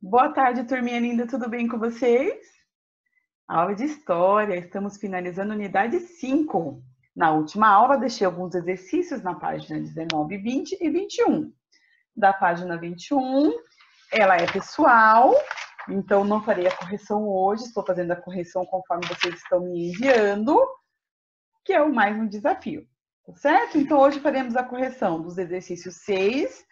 Boa tarde, turminha linda, tudo bem com vocês? Aula de História, estamos finalizando unidade 5. Na última aula, deixei alguns exercícios na página 19, 20 e 21. Da página 21, ela é pessoal, então não farei a correção hoje, estou fazendo a correção conforme vocês estão me enviando, que é o mais um desafio, certo? Então hoje faremos a correção dos exercícios 6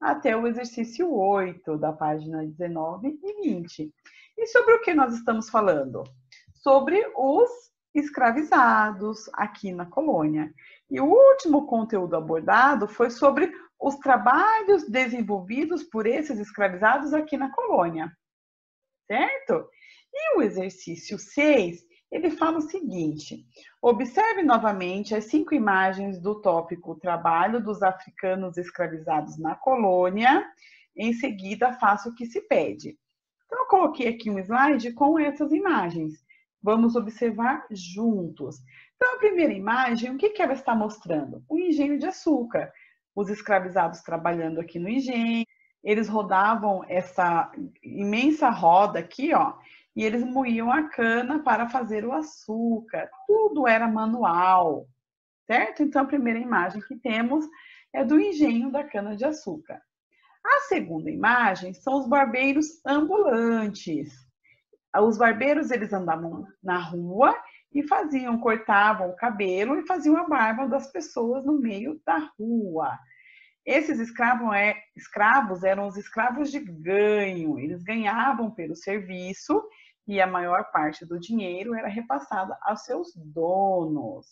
até o exercício 8 da página 19 e 20. E sobre o que nós estamos falando? Sobre os escravizados aqui na colônia. E o último conteúdo abordado foi sobre os trabalhos desenvolvidos por esses escravizados aqui na colônia. Certo? E o exercício 6, ele fala o seguinte: observe novamente as cinco imagens do tópico Trabalho dos africanos escravizados na colônia. Em seguida, faça o que se pede. Então, eu coloquei aqui um slide com essas imagens. Vamos observar juntos. Então, a primeira imagem, o que, que ela está mostrando? O engenho de açúcar. Os escravizados trabalhando aqui no engenho, eles rodavam essa imensa roda aqui, ó, e eles moíam a cana para fazer o açúcar. Tudo era manual, certo? Então, a primeira imagem que temos é do engenho da cana de açúcar. A segunda imagem são os barbeiros ambulantes. Os barbeiros eles andavam na rua e faziam, cortavam o cabelo e faziam a barba das pessoas no meio da rua. Esses escravos, é, escravos eram os escravos de ganho, eles ganhavam pelo serviço e a maior parte do dinheiro era repassada aos seus donos.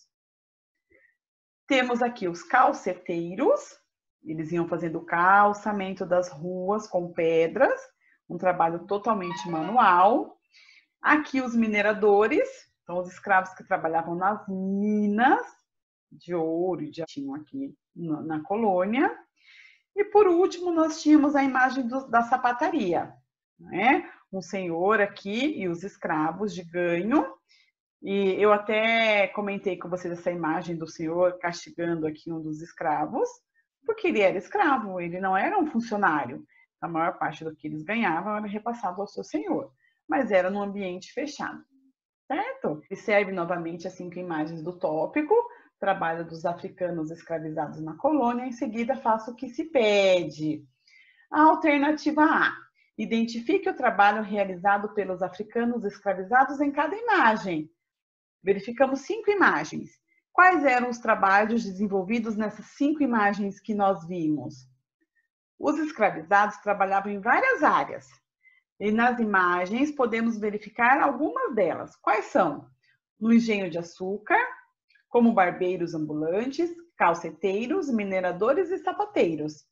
Temos aqui os calceteiros, eles iam fazendo o calçamento das ruas com pedras, um trabalho totalmente manual. Aqui os mineradores, então os escravos que trabalhavam nas minas de ouro e de tinham aqui na colônia. E por último, nós tínhamos a imagem do, da sapataria, né? Um senhor aqui e os escravos de ganho. E eu até comentei com vocês essa imagem do senhor castigando aqui um dos escravos, porque ele era escravo, ele não era um funcionário. A maior parte do que eles ganhavam era repassado ao seu senhor mas era num ambiente fechado, certo? E serve novamente as cinco imagens do tópico, trabalho dos africanos escravizados na colônia, em seguida faça o que se pede. A alternativa A. Identifique o trabalho realizado pelos africanos escravizados em cada imagem. Verificamos cinco imagens. Quais eram os trabalhos desenvolvidos nessas cinco imagens que nós vimos? Os escravizados trabalhavam em várias áreas, e nas imagens podemos verificar algumas delas. Quais são? No engenho de açúcar, como barbeiros ambulantes, calceteiros, mineradores e sapateiros.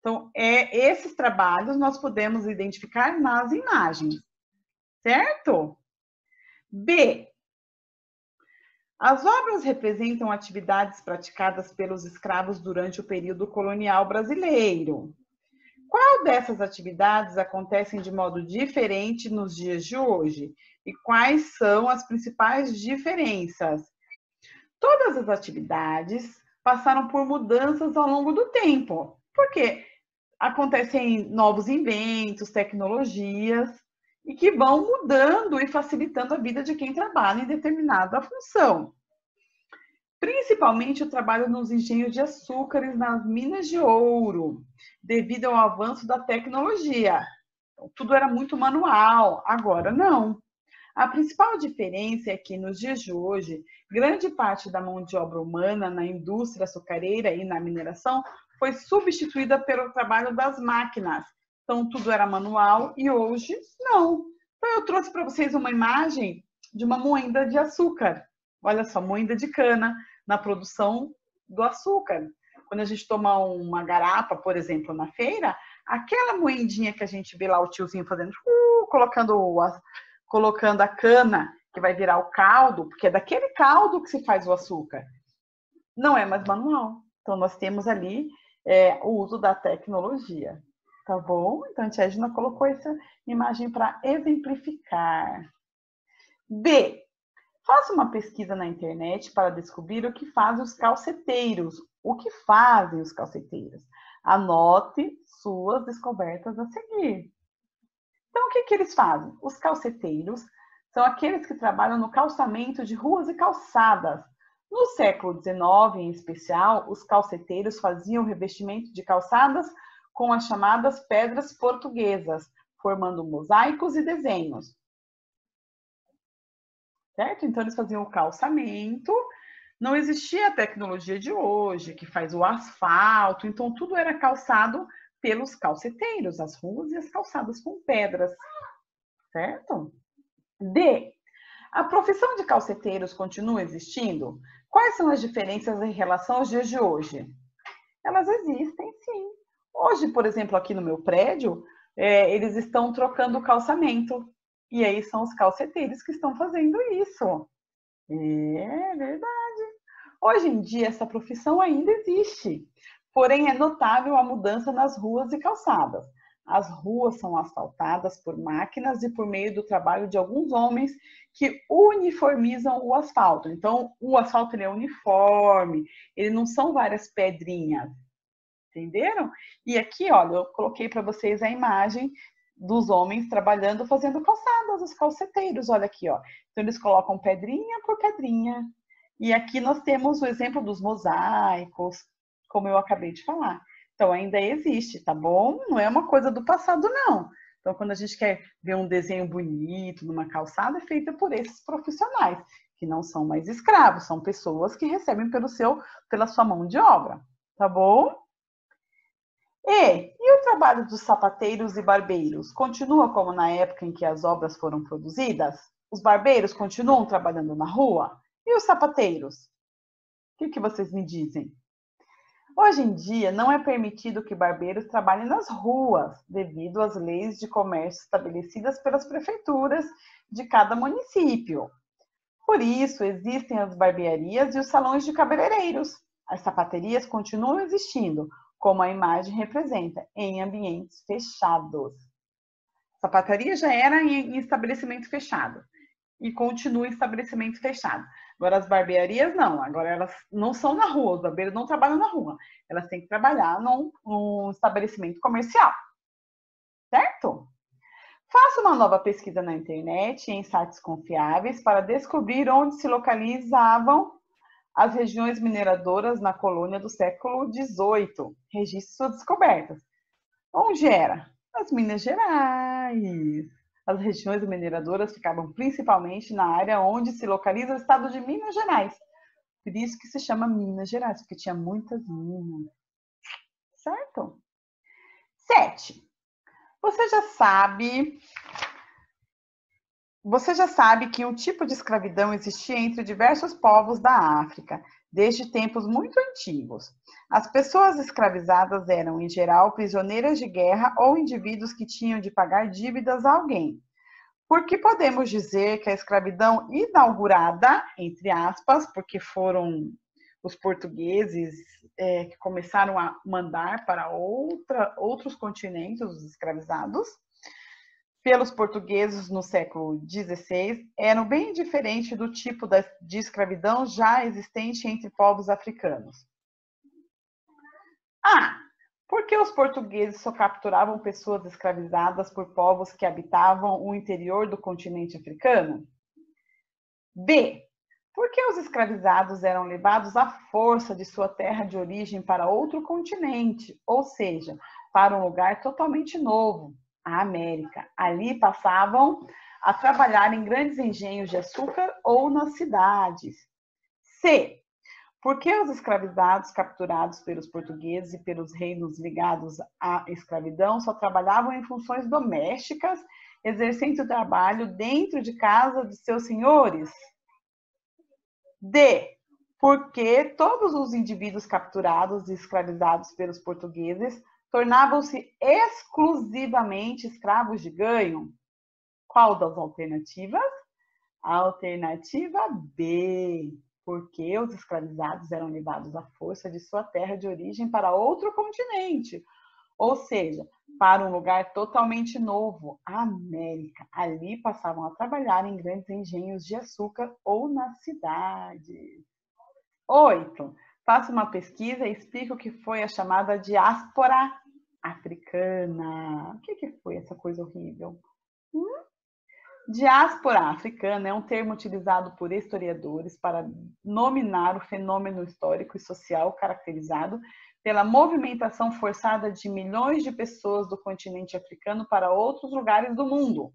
Então, é, esses trabalhos nós podemos identificar nas imagens, certo? B. As obras representam atividades praticadas pelos escravos durante o período colonial brasileiro. Qual dessas atividades acontecem de modo diferente nos dias de hoje? E quais são as principais diferenças? Todas as atividades passaram por mudanças ao longo do tempo, porque acontecem novos inventos, tecnologias, e que vão mudando e facilitando a vida de quem trabalha em determinada função principalmente o trabalho nos engenhos de açúcares nas minas de ouro, devido ao avanço da tecnologia. Então, tudo era muito manual, agora não. A principal diferença é que nos dias de hoje, grande parte da mão de obra humana na indústria açucareira e na mineração foi substituída pelo trabalho das máquinas. Então, tudo era manual e hoje não. Então, eu trouxe para vocês uma imagem de uma moenda de açúcar. Olha só, moenda de cana na produção do açúcar. Quando a gente toma uma garapa, por exemplo, na feira, aquela moendinha que a gente vê lá o tiozinho fazendo, uh, colocando, a, colocando a cana, que vai virar o caldo, porque é daquele caldo que se faz o açúcar. Não é mais manual. Então, nós temos ali é, o uso da tecnologia. Tá bom? Então, a tia Edna colocou essa imagem para exemplificar. B. Faça uma pesquisa na internet para descobrir o que fazem os calceteiros, O que fazem os calceteiros? Anote suas descobertas a seguir. Então, o que, que eles fazem? Os calceteiros são aqueles que trabalham no calçamento de ruas e calçadas. No século XIX, em especial, os calceteiros faziam revestimento de calçadas com as chamadas pedras portuguesas, formando mosaicos e desenhos. Certo? Então, eles faziam o calçamento. Não existia a tecnologia de hoje, que faz o asfalto, então tudo era calçado pelos calceteiros, as ruas e as calçadas com pedras. Certo? D. A profissão de calceteiros continua existindo? Quais são as diferenças em relação aos dias de hoje? Elas existem, sim. Hoje, por exemplo, aqui no meu prédio, é, eles estão trocando o calçamento. E aí são os calceteiros que estão fazendo isso. É verdade. Hoje em dia, essa profissão ainda existe. Porém, é notável a mudança nas ruas e calçadas. As ruas são asfaltadas por máquinas e por meio do trabalho de alguns homens que uniformizam o asfalto. Então, o asfalto é uniforme, ele não são várias pedrinhas. Entenderam? E aqui, olha, eu coloquei para vocês a imagem dos homens trabalhando, fazendo calçadas, os calceteiros, olha aqui, ó. Então, eles colocam pedrinha por pedrinha. E aqui nós temos o exemplo dos mosaicos, como eu acabei de falar. Então, ainda existe, tá bom? Não é uma coisa do passado, não. Então, quando a gente quer ver um desenho bonito numa calçada, é feita por esses profissionais, que não são mais escravos, são pessoas que recebem pelo seu, pela sua mão de obra, tá bom? E, e o trabalho dos sapateiros e barbeiros continua como na época em que as obras foram produzidas? Os barbeiros continuam trabalhando na rua? E os sapateiros? O que, que vocês me dizem? Hoje em dia, não é permitido que barbeiros trabalhem nas ruas, devido às leis de comércio estabelecidas pelas prefeituras de cada município. Por isso, existem as barbearias e os salões de cabeleireiros. As sapaterias continuam existindo, como a imagem representa, em ambientes fechados. Sapataria já era em estabelecimento fechado e continua em estabelecimento fechado. Agora, as barbearias não, agora elas não são na rua, os barbeiros não trabalham na rua, elas têm que trabalhar num, num estabelecimento comercial, certo? Faça uma nova pesquisa na internet em sites confiáveis para descobrir onde se localizavam as regiões mineradoras na colônia do século XVIII. Registre suas descobertas. Onde era? Nas Minas Gerais. As regiões mineradoras ficavam principalmente na área onde se localiza o estado de Minas Gerais. Por isso que se chama Minas Gerais, porque tinha muitas minas. Certo? Sete. Você já sabe você já sabe que um tipo de escravidão existia entre diversos povos da África, desde tempos muito antigos. As pessoas escravizadas eram, em geral, prisioneiras de guerra ou indivíduos que tinham de pagar dívidas a alguém. Porque podemos dizer que a escravidão inaugurada, entre aspas, porque foram os portugueses é, que começaram a mandar para outra, outros continentes os escravizados, pelos portugueses no século XVI eram bem diferentes do tipo de escravidão já existente entre povos africanos. Ah, por que os portugueses só capturavam pessoas escravizadas por povos que habitavam o interior do continente africano? B. Por que os escravizados eram levados à força de sua terra de origem para outro continente, ou seja, para um lugar totalmente novo, a América. Ali passavam a trabalhar em grandes engenhos de açúcar ou nas cidades. C. Por que os escravizados capturados pelos portugueses e pelos reinos ligados à escravidão só trabalhavam em funções domésticas, exercendo o trabalho dentro de casa de seus senhores? D. Porque todos os indivíduos capturados e escravizados pelos portugueses tornavam-se exclusivamente escravos de ganho? Qual das alternativas? Alternativa B, porque os escravizados eram levados à força de sua terra de origem para outro continente, ou seja, para um lugar totalmente novo, a América. Ali passavam a trabalhar em grandes engenhos de açúcar ou nas cidades. Oito. Faça uma pesquisa e explique o que foi a chamada diáspora africana. O que, que foi essa coisa horrível? Hum? Diáspora africana é um termo utilizado por historiadores para nominar o fenômeno histórico e social caracterizado pela movimentação forçada de milhões de pessoas do continente africano para outros lugares do mundo.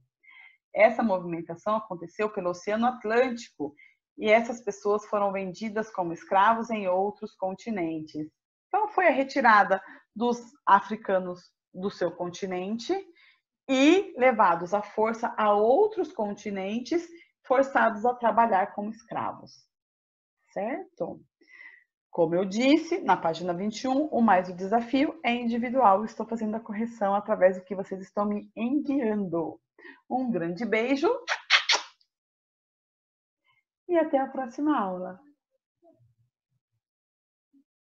Essa movimentação aconteceu pelo Oceano Atlântico e essas pessoas foram vendidas como escravos em outros continentes. Então, foi a retirada dos africanos do seu continente e levados à força a outros continentes, forçados a trabalhar como escravos. Certo? Como eu disse, na página 21, o mais o desafio é individual. Estou fazendo a correção através do que vocês estão me enviando. Um grande beijo e até a próxima aula.